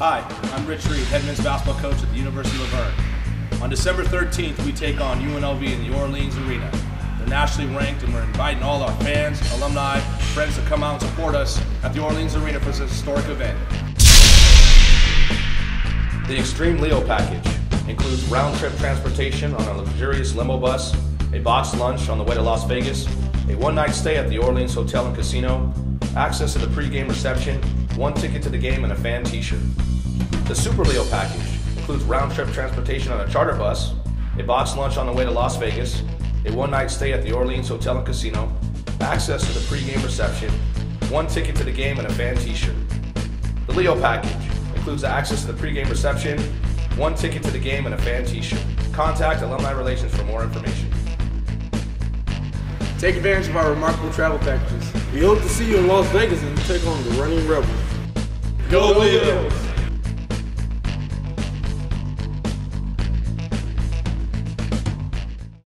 Hi, I'm Rich Reed, head men's basketball coach at the University of La Verne. On December 13th, we take on UNLV in the Orleans Arena. They're nationally ranked, and we're inviting all our fans, alumni, friends to come out and support us at the Orleans Arena for this historic event. The Extreme Leo package includes round trip transportation on a luxurious limo bus, a boxed lunch on the way to Las Vegas, a one night stay at the Orleans Hotel and Casino, access to the pregame reception, one ticket to the game, and a fan t shirt. The Super Leo package includes round trip transportation on a charter bus, a boxed lunch on the way to Las Vegas, a one night stay at the Orleans Hotel and Casino, access to the pregame reception, one ticket to the game, and a fan t shirt. The Leo package includes access to the pregame reception, one ticket to the game, and a fan t shirt. Contact Alumni Relations for more information. Take advantage of our remarkable travel packages. We hope to see you in Las Vegas and take on the Running Rebels. Go Leos!